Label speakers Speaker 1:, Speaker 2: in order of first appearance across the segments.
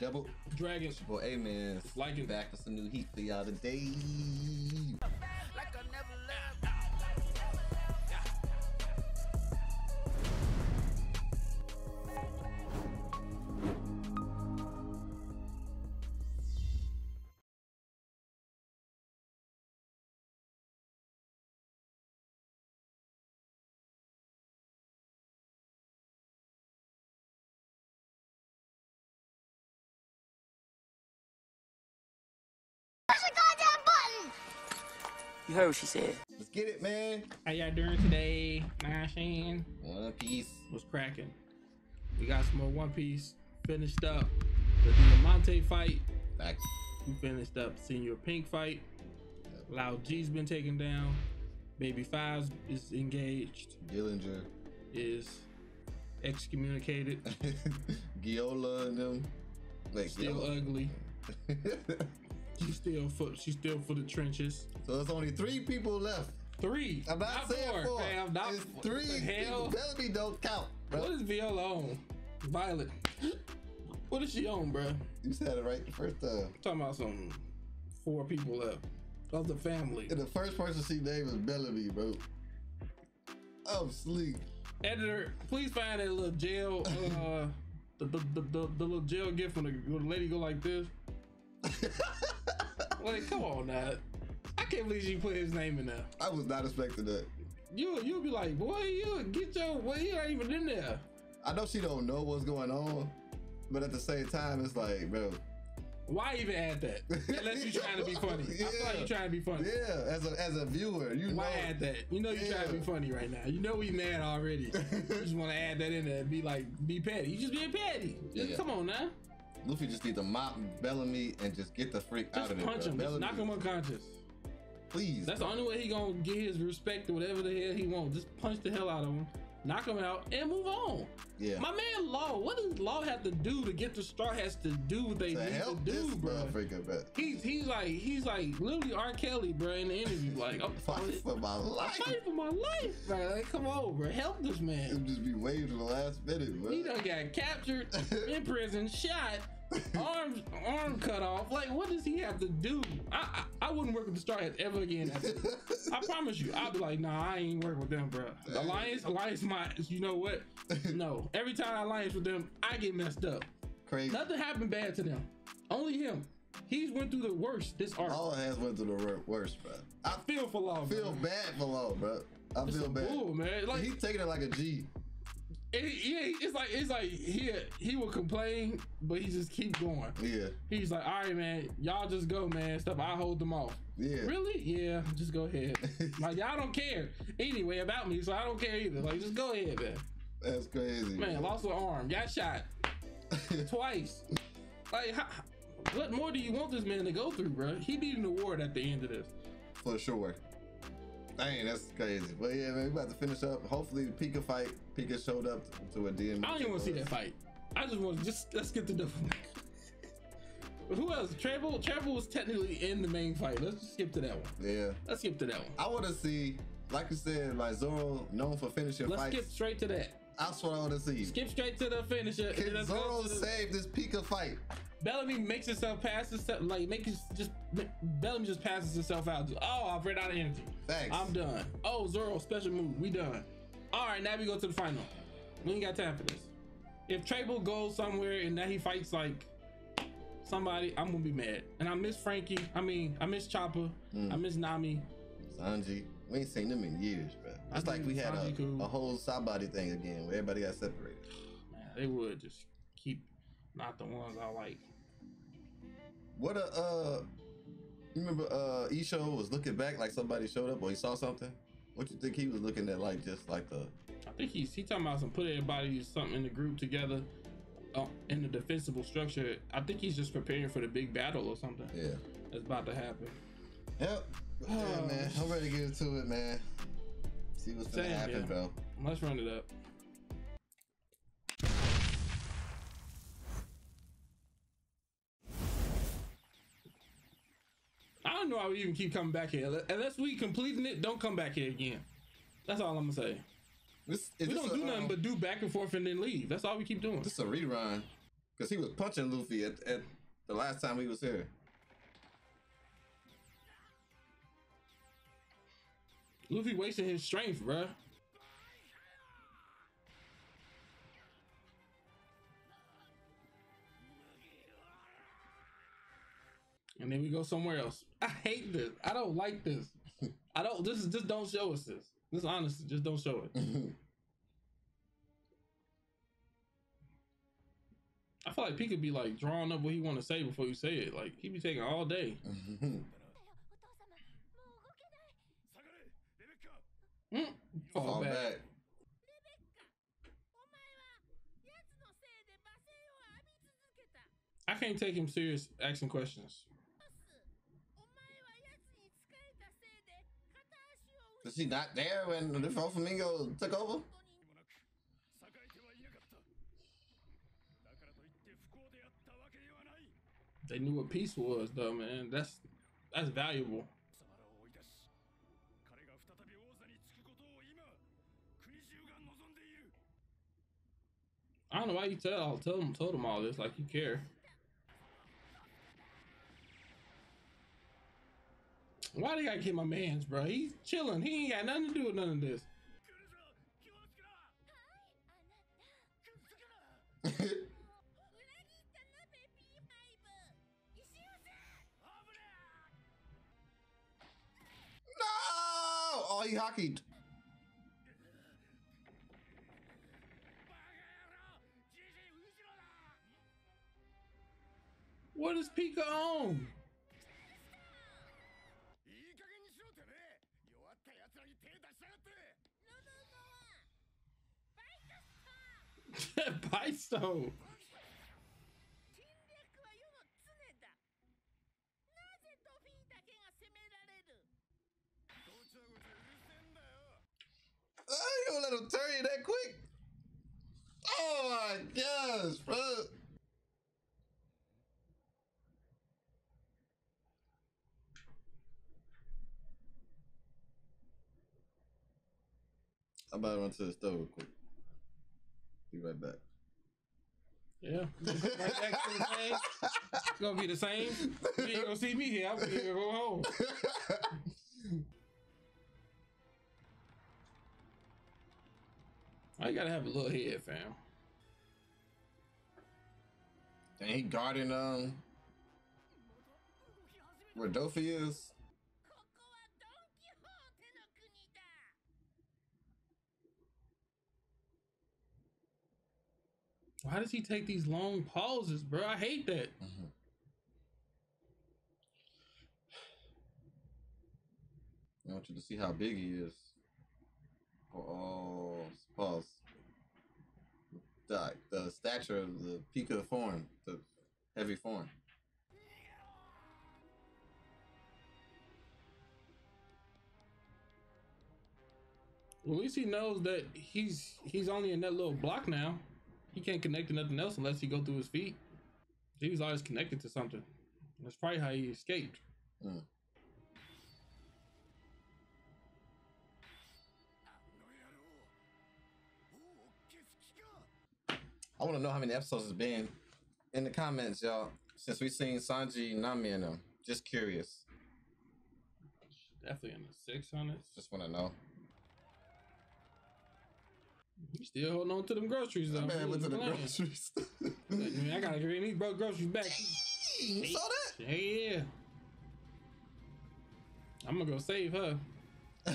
Speaker 1: Double
Speaker 2: Dragons.
Speaker 1: Well, hey man,
Speaker 2: Like it.
Speaker 1: back with some new heat for y'all today.
Speaker 3: like
Speaker 4: Push the goddamn button!
Speaker 5: You heard what she said.
Speaker 1: Let's get it, man.
Speaker 2: How y'all doing today? Machine
Speaker 1: One piece.
Speaker 2: was cracking. We got some more One Piece finished up. The Diamante fight.
Speaker 1: Back.
Speaker 2: We finished up Señor Pink fight. Lao G's been taken down. Baby Fives is engaged.
Speaker 1: Dellinger,
Speaker 2: Is excommunicated.
Speaker 1: Giolla, and them. Like
Speaker 2: Still
Speaker 1: Giolla.
Speaker 2: ugly. She's still for she's still for the trenches.
Speaker 1: so it's only three people left.
Speaker 2: Three.
Speaker 1: I'm not, saying
Speaker 2: four.
Speaker 1: four.
Speaker 2: Fam, not
Speaker 1: it's three.
Speaker 2: hell.
Speaker 1: Bellamy don't count, bro.
Speaker 2: What is Viola on? Violet. What is she on, bruh?
Speaker 1: You said it right the first time.
Speaker 2: talking about some four people left of the family.
Speaker 1: And the first person she named was Bellamy, bro. I'm sleep.
Speaker 2: Editor, please find that little jail, uh, the, the, the, the, the little jail gift when the, when the lady go like this. Like, come on now. I can't believe she put his name in there.
Speaker 1: I was not expecting that.
Speaker 2: You you'll be like, boy, you get your boy, you ain't even in there.
Speaker 1: I know she don't know what's going on, but at the same time, it's like, bro.
Speaker 2: Why even add that? Unless you're trying to be funny. I feel like you're trying to be funny.
Speaker 1: Yeah, as a as a viewer, you
Speaker 2: Why
Speaker 1: know.
Speaker 2: add that? You know you're trying to be funny right now. You know we mad already. you just want to add that in there and be like, be petty. You just being petty. Just,
Speaker 1: Yeah.
Speaker 2: Come on now.
Speaker 1: Luffy just need to mop Bellamy and just get the freak out of there.
Speaker 2: punch
Speaker 1: bro.
Speaker 2: him. Just
Speaker 1: Bellamy,
Speaker 2: knock him unconscious.
Speaker 1: Please.
Speaker 2: That's the only way he gonna get his respect or whatever the hell he wants. Just punch the hell out of him, knock him out, and move on.
Speaker 1: Yeah.
Speaker 2: My man Law, what does Law have to do to get the star? Hats to do what they
Speaker 1: to
Speaker 2: need
Speaker 1: help
Speaker 2: to do, bro? He's he's like he's like literally R. Kelly, bro, in the interview. Like, I'm
Speaker 1: fighting for my life.
Speaker 2: I'm fighting for my life, bro. Like, come on, bro, help this man.
Speaker 1: He'll just be waiting to the last minute, bro.
Speaker 2: He done got captured, in prison, shot, arms arm cut off. Like, what does he have to do? I I, I wouldn't work with the Hats ever again. I promise you, I'd be like, nah, I ain't working with them, bro. Alliance, Alliance, my, you know what? No, every time I alliance with them, I get messed up.
Speaker 1: Crazy.
Speaker 2: Nothing happened bad to them. Only him. He's went through the worst. This arc.
Speaker 1: All has went through the worst, bro. I
Speaker 2: feel for Law.
Speaker 1: feel
Speaker 2: bro.
Speaker 1: bad for Law, bro. I
Speaker 2: It's
Speaker 1: feel bad.
Speaker 2: bull, man. Like,
Speaker 1: He's taking it like a G.
Speaker 2: it, yeah, it's like it's like he he will complain, but he just keep going.
Speaker 1: Yeah,
Speaker 2: He's like, all right, man, y'all just go, man. Stuff, I hold them off.
Speaker 1: yeah.
Speaker 2: Really? Yeah, just go ahead. like y'all don't care anyway about me, so I don't care either. Like just go ahead, man.
Speaker 1: That's crazy.
Speaker 2: Man, lost an arm, got shot twice. Like, how, what more do you want this man to go through, bro? He need an award at the end of this.
Speaker 1: For sure. Dang, that's crazy. But yeah, man, we about to finish up. Hopefully, the Pica fight. Pica showed up to a DM.
Speaker 2: I don't even want to see that fight. I just want to just let's get to the double. Who else? Treble. Treble was technically in the main fight. Let's just skip to that one.
Speaker 1: Yeah.
Speaker 2: Let's skip to that one.
Speaker 1: I want to see, like you said, like Zoro, known for finishing
Speaker 2: Let's
Speaker 1: fights.
Speaker 2: skip straight to that.
Speaker 1: That's what I want to see.
Speaker 2: Skip straight to the finisher.
Speaker 1: Can Zoro
Speaker 2: the-
Speaker 1: save this Pica fight?
Speaker 2: Bellamy makes himself pass himself like makes just Bellamy just passes himself out. Oh, I've ran out of energy.
Speaker 1: Thanks.
Speaker 2: I'm done. Oh, Zoro special move. We done. All right, now we go to the final. We ain't got time for this. If Treble goes somewhere and now he fights like somebody, I'm gonna be mad. And I miss Franky. I mean, I miss Chopper.
Speaker 1: Mm.
Speaker 2: I miss Nami.
Speaker 1: Sanji. We ain't seen them in years, bro. It's like we had a, a whole somebody thing again where everybody got separated.
Speaker 2: Man, they would just keep not the ones I like.
Speaker 1: What a uh you remember uh Issho was looking back like somebody showed up or he saw something? What you think he was looking at like just like the
Speaker 2: I think he's he talking about some put everybody something in the group together uh, in the defensible structure. I think he's just preparing for the big battle or something
Speaker 1: Yeah.
Speaker 2: that's about to happen.
Speaker 1: Yep. Yeah, man. I'm ready to get into it, man. See what's gonna happen,
Speaker 2: yeah.
Speaker 1: bro.
Speaker 2: Let's run it up. I don't know why we even keep coming back here. Unless we completing it, don't come back here again. That's all I'm gonna say.
Speaker 1: This, is
Speaker 2: We don't
Speaker 1: a,
Speaker 2: do nothing
Speaker 1: um,
Speaker 2: but do back and forth and then leave. That's all we keep doing.
Speaker 1: this a rerun. Cause he was punching Luffy at, at the last time he was here.
Speaker 2: Luffy wasting his strength, bruh. And then we go somewhere else. I hate this. I don't like this. I don't. This is just don't show us this. This honestly, just don't show it. I feel like P could be like drawing up what he want to say before you say it. Like he be taking all day. fall,
Speaker 1: fall
Speaker 2: back.
Speaker 1: back.
Speaker 2: I can't take him serious asking questions.
Speaker 1: Was he not there when the Flamingo took over?
Speaker 2: They knew what peace was, though, man. That's that's valuable. I don't know why you tell tell them told them all this like you care. Why do you gotta get my man's bro? He's chilling. He ain't got nothing to do with none of this.
Speaker 1: no! Oh, he hockeyed.
Speaker 2: What is Pica on?
Speaker 6: Baisto!
Speaker 1: Oh, you let him turn you that quick? Oh my gosh, bro. I'm about to run to the store real quick. Be right back.
Speaker 2: Yeah. Right back to the same. It's gonna be the same. You ain't gonna see me here. I'm gonna go home. I gotta have a little head, fam.
Speaker 1: and he guarding um where Doffy is.
Speaker 2: Why does he take these long pauses, bro? I hate that. Mm-hmm.
Speaker 1: I want you to see how big he is. Oh, pause. The, the stature of the peak of the form, the heavy form.
Speaker 2: Well, at least he knows that he's he's only in that little block now. He can't connect to nothing else unless he go through his feet. He was always connected to something. That's probably how he escaped.
Speaker 6: Hmm.
Speaker 1: I want to know how many episodes it's been. In the comments, y'all, since we've seen Sanji, Nami, and them. Just curious.
Speaker 2: Definitely in the 600s.
Speaker 1: Just want to know.
Speaker 2: He's still holding on to them groceries though.
Speaker 1: Man, went to the
Speaker 2: Playing.
Speaker 1: grocery store.
Speaker 2: Like, man, I gotta bring these bro groceries back.
Speaker 1: you saw that?
Speaker 2: Yeah. I'm gonna go save her.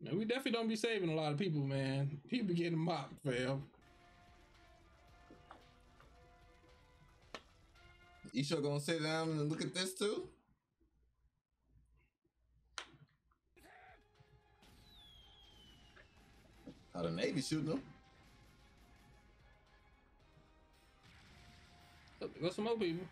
Speaker 2: Man, we definitely don't be saving a lot of people, man. People be getting mocked, fam.
Speaker 1: You sure gonna sit down and look at this too? How the Navy shooting them?
Speaker 2: Go some more people.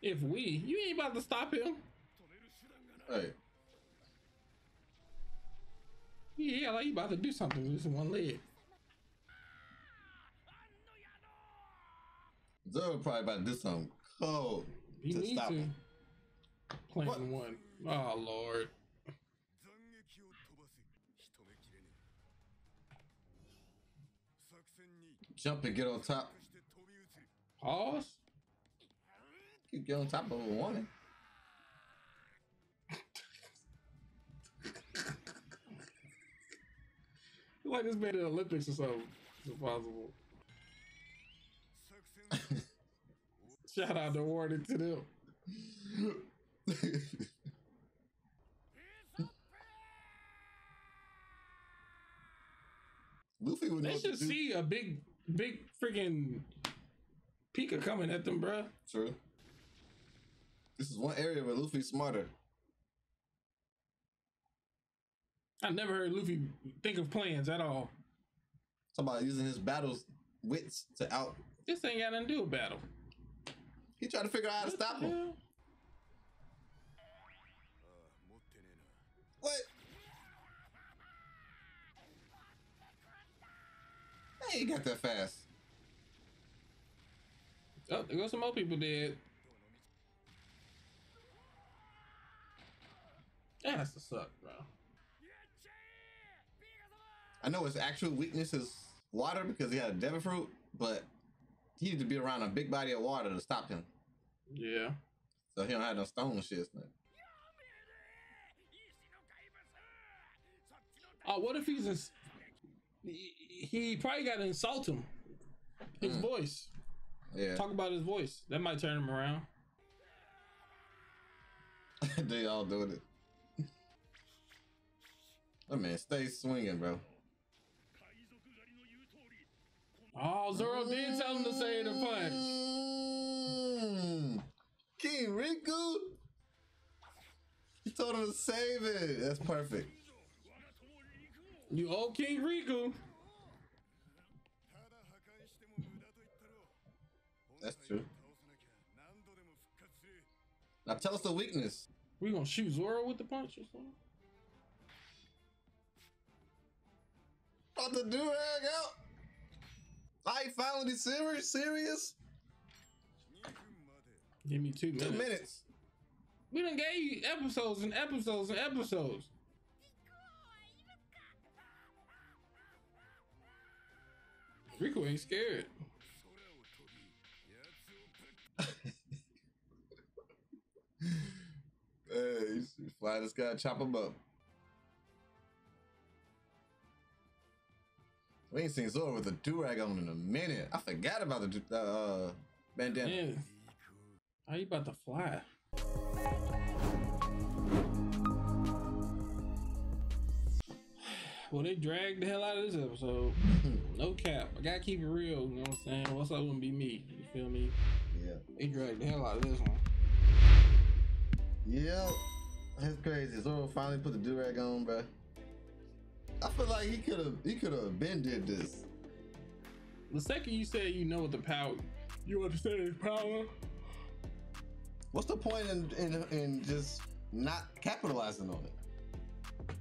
Speaker 2: If we, you ain't about to stop him.
Speaker 1: Hey.
Speaker 2: Yeah, like you about to do something with this one leg.
Speaker 1: Zoro probably about to do something cold.
Speaker 2: You
Speaker 1: to
Speaker 2: need
Speaker 1: stop
Speaker 2: to.
Speaker 1: Him.
Speaker 2: Plan
Speaker 1: what?
Speaker 2: one. Oh, Lord.
Speaker 1: Jump and get on top.
Speaker 2: Pause?
Speaker 1: You get on top of a woman.
Speaker 2: like this made it Olympics or something. It's impossible. Shout out to Warden to them.
Speaker 1: I
Speaker 2: should see a big, big freaking Pica coming at them, bro.
Speaker 1: True. This is one area where Luffy's smarter.
Speaker 2: I never heard Luffy think of plans at all.
Speaker 1: Somebody using his battles wits to out.
Speaker 2: This ain't got nothing to do with battle.
Speaker 1: He tried to figure out how to
Speaker 2: what
Speaker 1: stop him.
Speaker 6: Uh,
Speaker 1: what? Hey, he got that fast.
Speaker 2: Oh, there go some more people dead. That has to suck, bro.
Speaker 1: I know his actual weakness is water because he had a devil fruit, but he needed to be around a big body of water to stop him.
Speaker 2: Yeah.
Speaker 1: So he don't have no stone shit. man.
Speaker 2: Oh, what if he's in? he probably got to insult him. His
Speaker 1: mm.
Speaker 2: voice.
Speaker 1: Yeah.
Speaker 2: Talk about his voice. That might turn him around.
Speaker 1: they all doing it. that man stays swinging, bro.
Speaker 2: Oh, Zoro mm. did tell him to say the punch.
Speaker 1: Mm. King Riku? He told him to save it. That's perfect.
Speaker 2: You old King Riku.
Speaker 1: That's true. Now tell us the weakness.
Speaker 2: We gonna shoot Zoro with the punch or something?
Speaker 1: About to do rag out. I finally serious. Serious.
Speaker 2: Give me two minutes.
Speaker 1: Two
Speaker 2: minutes. We done gave you episodes and episodes and episodes. Rico ain't scared.
Speaker 1: hey, fly this guy, chop him up. We ain't seen Zoro with a do rag on in a minute. I forgot about the uh, uh bandana.
Speaker 2: Man, how you about to fly? Well, they dragged the hell out of this episode. No cap. I gotta keep it real. You know what I'm saying? What's up wouldn't be me. You feel me?
Speaker 1: Yeah.
Speaker 2: They dragged the hell out of this one.
Speaker 1: Yep. That's crazy. Zoro finally put the do-rag on, bruh. I feel like he could have he could have been did this.
Speaker 2: The second you say you know what the power, you understand his power.
Speaker 1: What's the point in in, in just not capitalizing on it?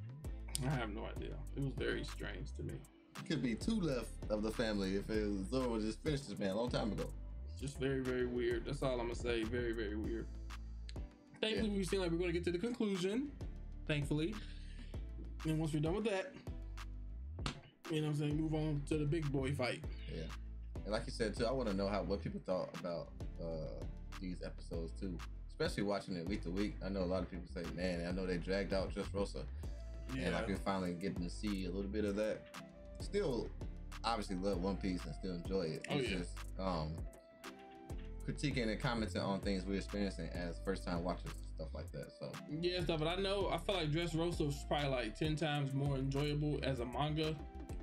Speaker 2: I have no idea. It was very strange to me.
Speaker 1: Could be two left of the family if it was Zoro just finished this man a long time ago.
Speaker 2: Just very, very weird. That's all I'm gonna say. Very, very weird. Thankfully, we seem like we're gonna get to the conclusion. Thankfully, and once we're done with that, you know what I'm saying, move on to the big boy fight.
Speaker 1: Yeah. And like you said too, I want to know how what people thought about uh these episodes too. Especially watching it week to week. I know a lot of people say, man, I know they dragged out just Rosa. yeah. And like we're finally getting to see a little bit of that. Still obviously love One Piece and still enjoy it.
Speaker 2: Oh,
Speaker 1: It's
Speaker 2: yeah.
Speaker 1: just um critiquing and commenting on things we're experiencing as first time watchers and stuff like that. So
Speaker 2: Yeah, stuff. But I know I feel like Dressrosa was probably like ten times more enjoyable as a manga,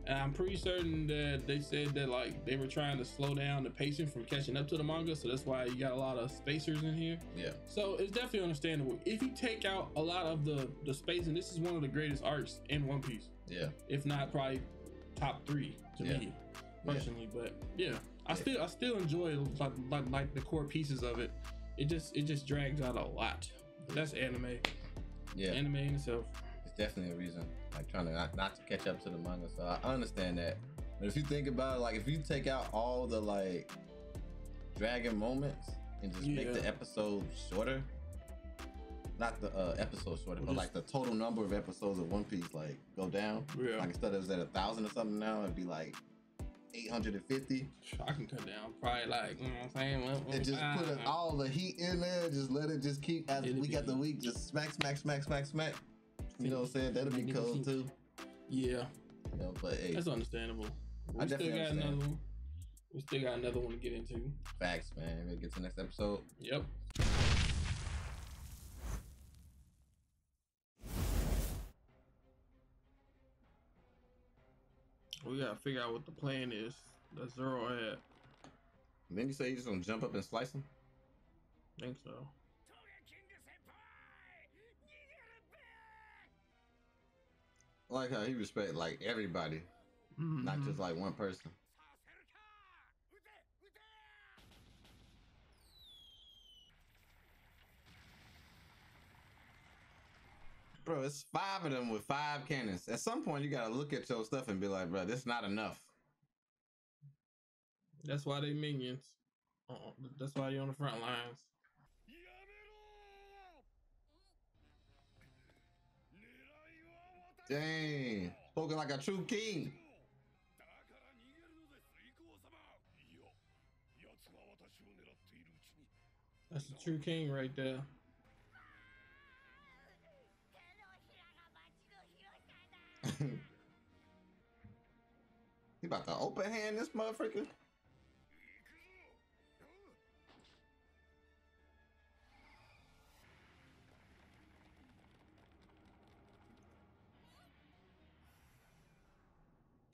Speaker 2: and I'm pretty certain that they said that like they were trying to slow down the pacing from catching up to the manga, so that's why you got a lot of spacers in here.
Speaker 1: yeah.
Speaker 2: So it's definitely understandable. If you take out a lot of the the space, and this is one of the greatest arcs in One Piece,
Speaker 1: Yeah.
Speaker 2: if not probably top three to
Speaker 1: Yeah.
Speaker 2: me personally. But yeah, I
Speaker 1: Yeah.
Speaker 2: still I still enjoy like, like like the core pieces of it. It just it just drags out a lot. But that's anime.
Speaker 1: Yeah.
Speaker 2: Anime in itself.
Speaker 1: it's definitely a reason. Like trying to not, not to catch up to the manga. So I understand that. But if you think about it, like if you take out all the like dragon moments and just make the
Speaker 2: Yeah.
Speaker 1: episode shorter, not the uh, episode shorter, but
Speaker 2: Just-
Speaker 1: like the total number of episodes of One Piece like go down.
Speaker 2: Yeah.
Speaker 1: Like instead of it was at a thousand or something now, it'd be like eight hundred and fifty.
Speaker 2: I can cut down probably like you know what I'm saying. One, one,
Speaker 1: And just put all the heat in there. Just let it just keep as
Speaker 2: It'll
Speaker 1: week after week. Just smack, smack, smack, smack, smack. You know what I'm saying? That'll be cool too.
Speaker 2: Yeah,
Speaker 1: You know, but hey,
Speaker 2: that's understandable. We
Speaker 1: I
Speaker 2: still got
Speaker 1: understand.
Speaker 2: another one. We still got another one to get into.
Speaker 1: facts, man. We'll get to the next episode.
Speaker 2: Yep. we gotta figure out what the plan is. That zero ahead.
Speaker 1: Then you say you just gonna jump up and slice him?
Speaker 2: Think so.
Speaker 1: Like how he respect like everybody, mm
Speaker 2: -hmm.
Speaker 1: not just mm-hmm. like one person. bro, it's five of them with five cannons. At some point, you gotta look at your stuff and be like, bro, this not enough.
Speaker 2: That's why they minions. Uh -uh. That's why you're on the front lines.
Speaker 1: Dang, spoken like a true king.
Speaker 2: That's the true king right there.
Speaker 1: he about to open hand this motherfucker.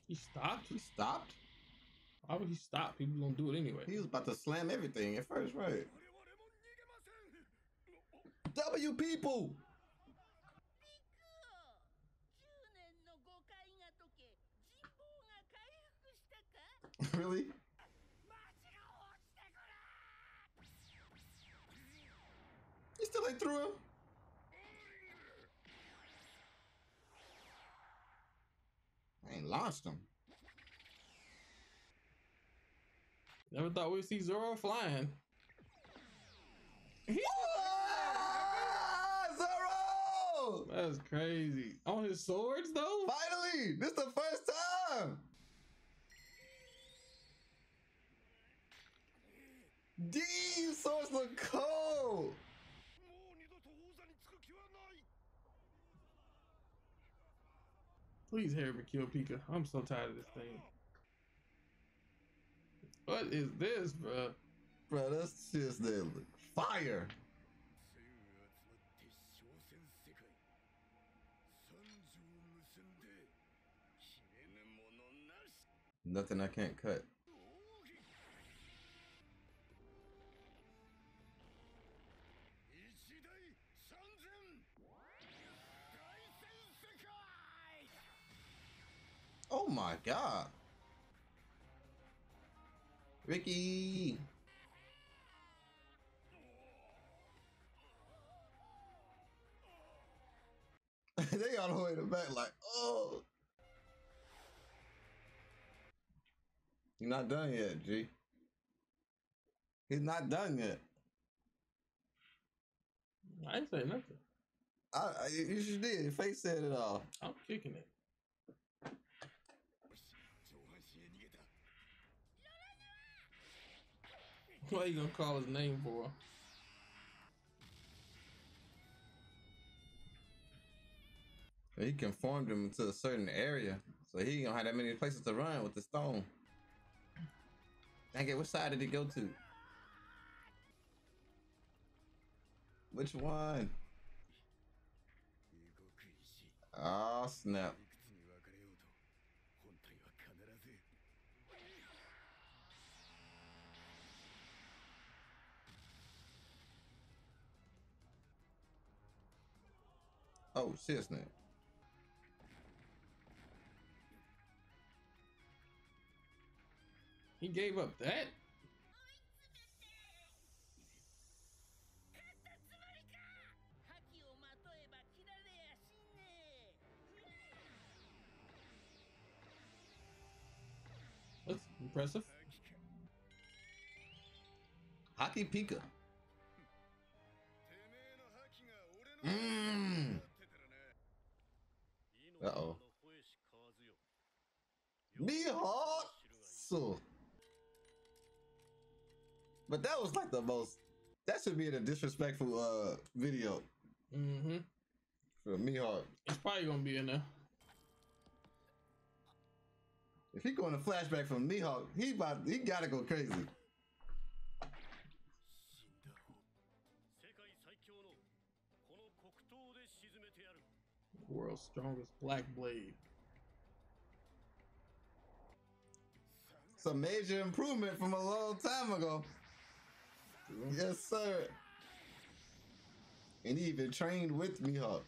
Speaker 2: He stopped.
Speaker 1: He stopped.
Speaker 2: Why would he stop? People gonna do it anyway.
Speaker 1: He was about to slam everything at first, right? W people. really? You still ain't through him? I ain't launched him.
Speaker 2: Never thought we'd see Zoro flying.
Speaker 1: Zoro!
Speaker 2: That's crazy. On his swords though?
Speaker 1: Finally! This is the first time! Damn, Source look cold!
Speaker 2: Please Harry, kill Pica. I'm so tired of this thing. What is this, bro?
Speaker 1: Bro, that's just that fire. Nothing I can't cut. God. Ricky. they all the way in the back, like, oh. You're not done yet, G. He's not done yet.
Speaker 2: I ain't say nothing.
Speaker 1: I, I you just did. Your face said it all.
Speaker 2: I'm kicking it. What are you gonna call his name for?
Speaker 1: He conformed him to a certain area, so he don't have that many places to run with the stone. I it! which side did he go to? Which one? Oh snap. Oh, shit, snap.
Speaker 2: He gave up that? That's impressive.
Speaker 6: Haki
Speaker 1: Pica. Be hot. So. But that was like the most. That should be in a disrespectful uh video.
Speaker 2: Mm-hmm.
Speaker 1: For me hard.
Speaker 2: It's probably gonna be in there.
Speaker 1: If he going to flashback from Mihawk, he about he gotta go crazy.
Speaker 2: World's strongest black blade.
Speaker 1: It's a major improvement from a long time ago. Yes, sir. And he even trained with
Speaker 6: me, huh?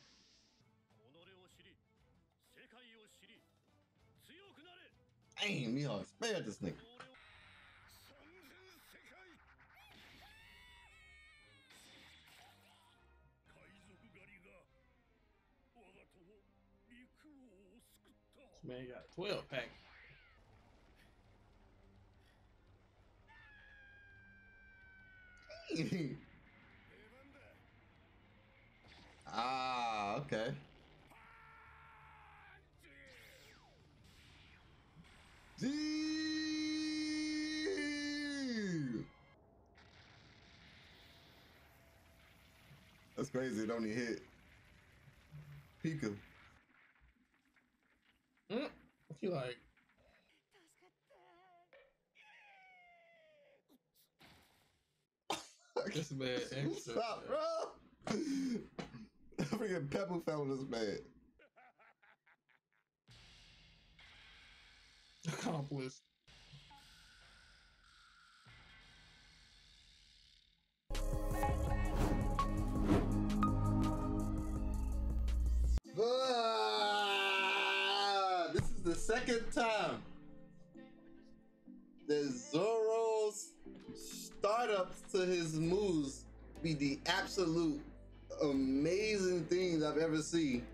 Speaker 1: Damn, Mihawk, spare this nigga.
Speaker 2: This man got 12 pack.
Speaker 1: ah, okay. That's crazy. It only hit Pica.
Speaker 2: Mm. you like, this man extra.
Speaker 1: Stop, bro. Freaking pepper fell this man.
Speaker 2: Accomplished.
Speaker 1: Ah, this is the second time that startups to his moves be the absolute amazing things I've ever seen.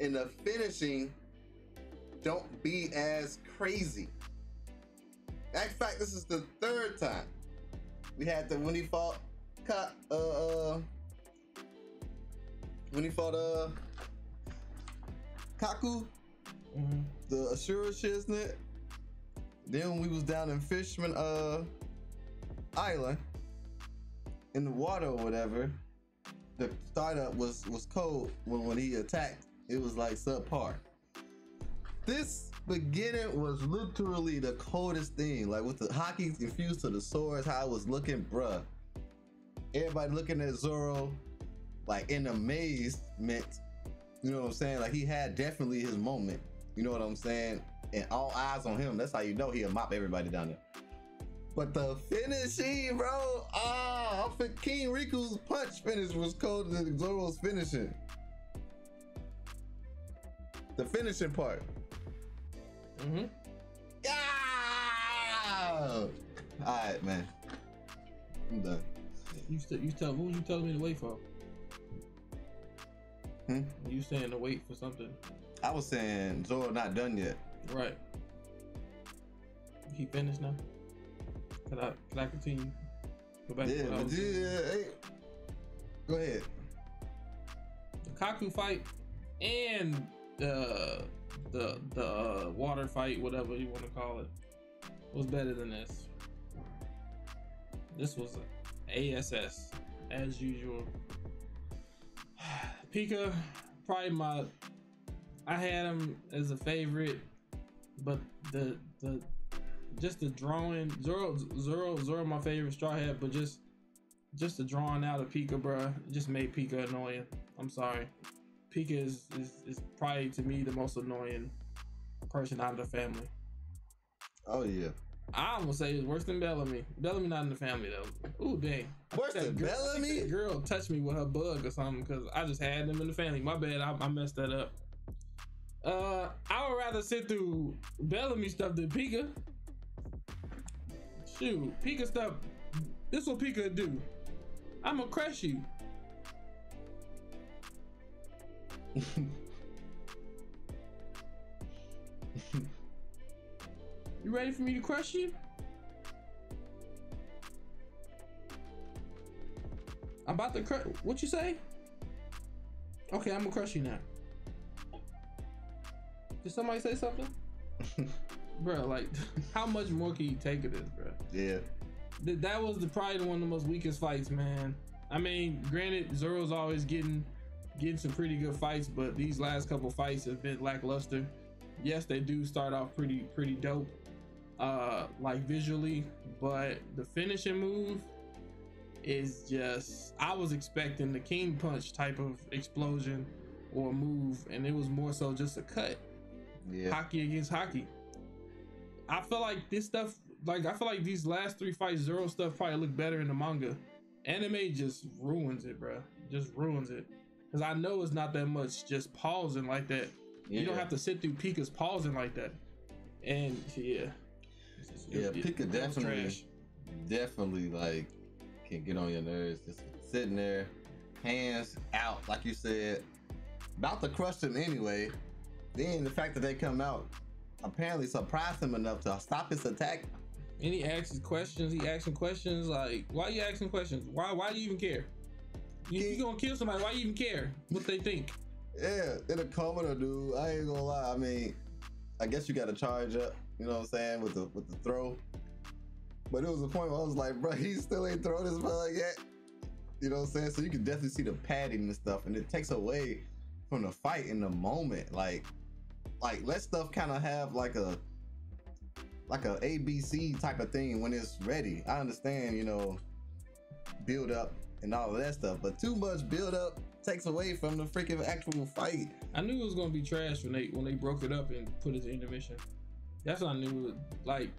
Speaker 1: And the finishing don't be as crazy. In fact, this is the third time. We had the when he fought uh, uh when he fought uh Kaku,
Speaker 2: Mhm.
Speaker 1: the Ashura Shiznit. Then we was down in Fishman uh Island in the water or whatever, the startup was was cold when when he attacked. It was like subpar. This beginning was literally the coldest thing. Like with the haki infused to the swords, how it was looking, bruh. Everybody looking at Zoro like in amazement. You know what I'm saying? Like he had definitely his moment. You know what I'm saying? And all eyes on him. That's how you know he'll mop everybody down there. But the finishing, bro, ah, I think King Riku's punch finish was colder than Zoro's finishing. The finishing part.
Speaker 2: Mm-hmm.
Speaker 1: Yeah! Alright, man. I'm done.
Speaker 2: You still, you tell who you telling me to wait for?
Speaker 1: Hmm?
Speaker 2: You saying to wait for something,
Speaker 1: I was saying Zoro not done yet.
Speaker 2: right? He finished now. Can I can I continue? Go back
Speaker 1: Yeah, but yeah, hey. Go ahead.
Speaker 2: the Kaku fight and the the the uh, water fight, whatever you want to call it, was better than this. This was a ASS as usual. Pica, probably my. I had him as a favorite, but the the just the drawing Zoro Zoro Zoro my favorite straw hat, but just just the drawing out of Pica, bruh, just made Pica annoying. I'm sorry. Pica is, is is probably to me the most annoying person out of the family.
Speaker 1: Oh yeah.
Speaker 2: I almost say it's worse than Bellamy. Bellamy not in the family though. Ooh dang.
Speaker 1: Worse than
Speaker 2: girl-
Speaker 1: Bellamy?
Speaker 2: that girl touched me with her bug or something because I just had them in the family. My bad, I, I messed that up. Uh, I would rather sit through Bellamy stuff than Pica. Shoot, Pica stuff. This what Pica do. I'ma crush you. You ready for me to crush you? I'm about to crush. What you say? Okay, I'm gonna crush you now. Did somebody say something? bro, like, how much more can you take of this, bro?
Speaker 1: Yeah.
Speaker 2: Th- that was the probably one of the most weakest fights, man. I mean, granted, Zoro's always getting getting some pretty good fights, but these last couple fights have been lackluster. Yes, they do start off pretty pretty dope, uh, like visually, but the finishing move is just I was expecting the King Punch type of explosion or move, and it was more so just a cut
Speaker 1: Yeah.
Speaker 2: haki against haki. I feel like this stuff, like I feel like these last three fights, Zoro stuff probably look better in the manga. Anime just ruins it, bro. Just ruins it. Cause I know it's not that much just pausing like that. You don't have to sit through Pica's pausing like that. And yeah,
Speaker 1: Yeah,
Speaker 2: it- Pica
Speaker 1: definitely,
Speaker 2: trash.
Speaker 1: definitely like can get on your nerves. Just sitting there, hands out, like you said, about to crush them anyway. Then the fact that they come out apparently surprised him enough to stop his attack.
Speaker 2: And he asks questions. He asking questions like, "Why you asking questions? Why? Why do you even care? You, you gonna kill somebody? Why you even care what they think?"
Speaker 1: Yeah, in a Komodo dude, I ain't gonna lie. I mean, I guess you got to charge up. You know what I'm saying with the with the throw. But it was a point where I was like, bro, he still ain't thrown this ball yet. You know what I'm saying? So you can definitely see the padding and stuff, and it takes away from the fight in the moment. Like, like let stuff kind of have like a like a ABC type of thing when it's ready. I understand, you know, build up and all of that stuff, but too much build up takes away from the freaking actual fight.
Speaker 2: I knew it was gonna be trash when they when they broke it up and put it to intermission. That's what I knew. Like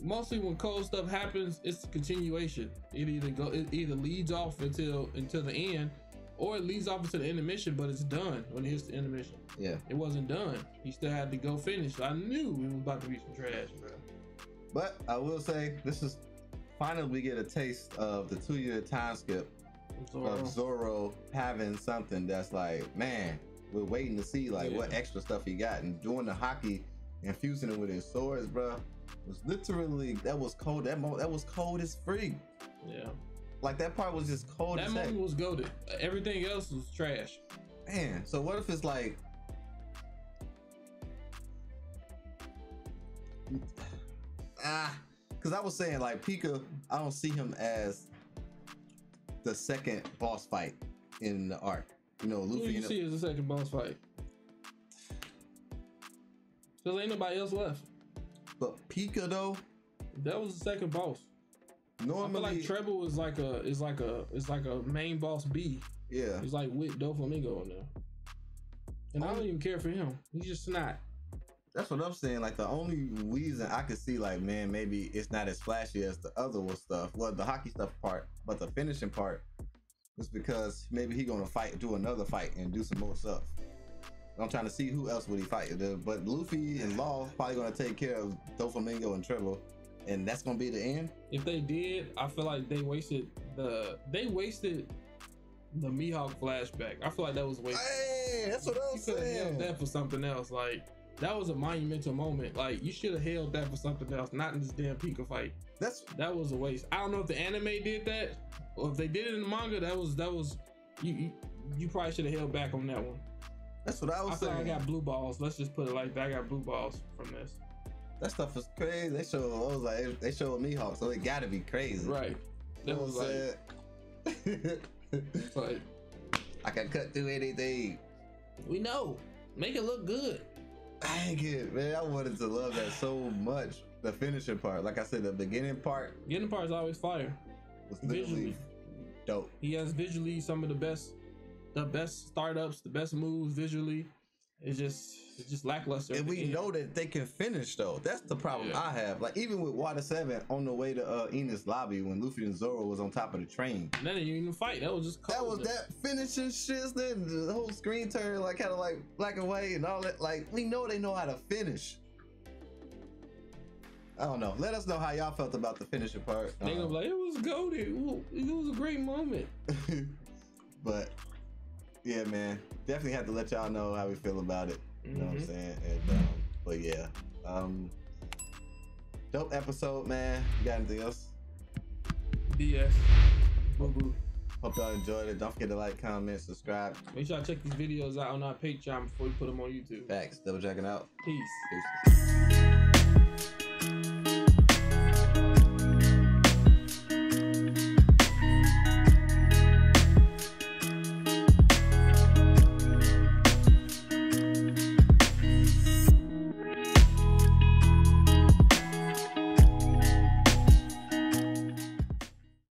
Speaker 2: mostly when cold stuff happens, it's a continuation. It either go it either leads off until until the end, or it leads off into the intermission, but it's done when it hits the intermission.
Speaker 1: Yeah.
Speaker 2: It wasn't done. He still had to go finish. I knew it was about to be some trash, bro.
Speaker 1: But I will say this is finally we get a taste of the two year time skip
Speaker 2: So,
Speaker 1: of Zoro having something that's like, man, we're waiting to see like what extra stuff he got and doing the haki and fusing it with his swords, bro. Was literally that was cold. That mo- that was cold as freak.
Speaker 2: yeah,
Speaker 1: Like that part was just cold
Speaker 2: that
Speaker 1: heck.
Speaker 2: moment was goaded. Everything else was trash.
Speaker 1: Man, so what if it's like ah because I was saying like Pica, I don't see him as the second boss fight in the arc. You know,
Speaker 2: Who
Speaker 1: Luffy
Speaker 2: you see as the second boss fight? Cause ain't nobody else left.
Speaker 1: but Pica though,
Speaker 2: That was the second boss. I feel
Speaker 1: normally
Speaker 2: like Treble is like a is like a is like a main boss B.
Speaker 1: yeah.
Speaker 2: He's like with Doflamingo in there. And I don't oh. even care for him. He's just not.
Speaker 1: That's what I'm saying. Like the only reason I could see, like, man, maybe it's not as flashy as the other was stuff. Well, the haki stuff part, but the finishing part is because maybe he gonna fight, do another fight, and do some more stuff. I'm trying to see who else would he fight. But Luffy and Law probably gonna take care of Doflamingo and Treble, and that's gonna be the end.
Speaker 2: If they did, I feel like they wasted the they wasted the Mihawk flashback. I feel like that was wasted.
Speaker 1: Hey, that's what I'm
Speaker 2: You could have held that for something else. Like that was a monumental moment. Like you should have held that for something else, not in this damn Pica fight.
Speaker 1: That's
Speaker 2: That was a waste. I don't know if the anime did that, or if they did it in the manga. That was that was you. You, you probably should have held back on that one.
Speaker 1: that's what I
Speaker 2: I
Speaker 1: was
Speaker 2: feel like I got blue balls. Let's just put it like that. I got blue balls from this.
Speaker 1: That stuff is crazy. They show. I was like, they showed Mihawk, so it gotta be crazy.
Speaker 2: Right. That was like, it's like
Speaker 1: I can cut through anything.
Speaker 2: we know. Make it look good.
Speaker 1: I ain't get man. I wanted to love that so much. The finishing part, like I said, the beginning part
Speaker 2: Beginning part is always fire.
Speaker 1: was
Speaker 2: Visually.
Speaker 1: dope.
Speaker 2: He has visually some of the best, the best startups, the best moves visually. It's just, it's just lackluster.
Speaker 1: And we
Speaker 2: end.
Speaker 1: know that they can finish though. That's the problem
Speaker 2: Yeah.
Speaker 1: I have. Like even with Water Seven on the way to uh, Enies Lobby when Luffy and Zoro was on top of the train.
Speaker 2: And that didn't even fight. That was just
Speaker 1: That
Speaker 2: cold.
Speaker 1: was that finishing shit. Then the whole screen turned like kind of like black and white and all that. Like we know they know how to finish. I don't know. Let us know how y'all felt about the finishing part.
Speaker 2: They gonna
Speaker 1: Um,
Speaker 2: be like, it was goaded. It was a great moment.
Speaker 1: but yeah, man, definitely have to let y'all know how we feel about it. You know what I'm
Speaker 2: Mhm.
Speaker 1: saying? And um, but yeah, um, dope episode, man. You got anything else?
Speaker 2: BS. Boo boo.
Speaker 1: Hope y'all enjoyed it. Don't forget to like, comment, subscribe.
Speaker 2: Make sure I check these videos out on our Patreon before we put them on YouTube.
Speaker 1: Facts. Double checking out.
Speaker 2: Peace.
Speaker 1: Deuces.